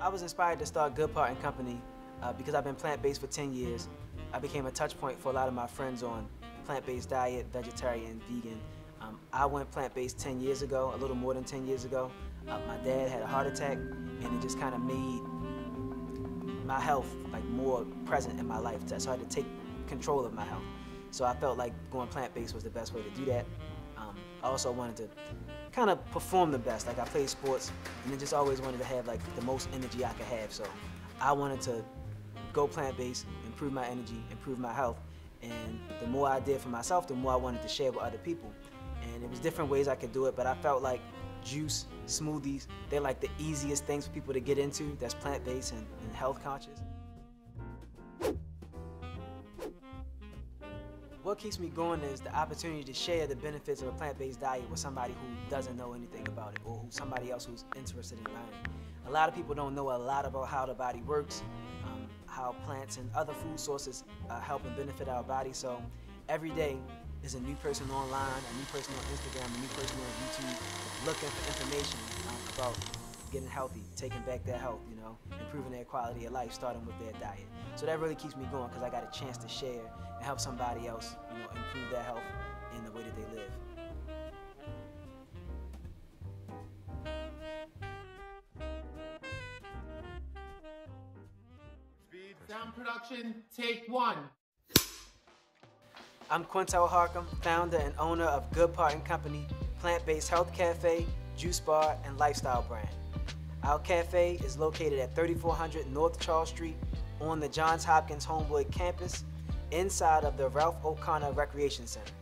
I was inspired to start Good Part and Company uh, because I've been plant-based for 10 years. I became a touch point for a lot of my friends on plant-based diet, vegetarian, vegan. Um, I went plant-based 10 years ago, a little more than 10 years ago. Uh, my dad had a heart attack and it just kind of made my health like more present in my life. So I had to take control of my health. So I felt like going plant-based was the best way to do that. Um, I also wanted to kind of perform the best. Like I played sports and then just always wanted to have like the most energy I could have. So I wanted to go plant-based, improve my energy, improve my health. And the more I did for myself, the more I wanted to share with other people. And it was different ways I could do it, but I felt like juice, smoothies, they're like the easiest things for people to get into that's plant-based and, and health conscious. What keeps me going is the opportunity to share the benefits of a plant-based diet with somebody who doesn't know anything about it or somebody else who's interested in learning. A lot of people don't know a lot about how the body works, um, how plants and other food sources uh, help and benefit our body. So every day is a new person online, a new person on Instagram, a new person on YouTube looking for information um, about getting healthy, taking back their health, you know, improving their quality of life, starting with their diet. So that really keeps me going because I got a chance to share and help somebody else, you know, improve their health in the way that they live. Speed sound production, take one. I'm Quintel Harcum, founder and owner of Good Part and Company, plant-based health cafe, juice bar, and lifestyle brand. Our cafe is located at 3400 North Charles Street on the Johns Hopkins Homewood campus inside of the Ralph O'Connor Recreation Center.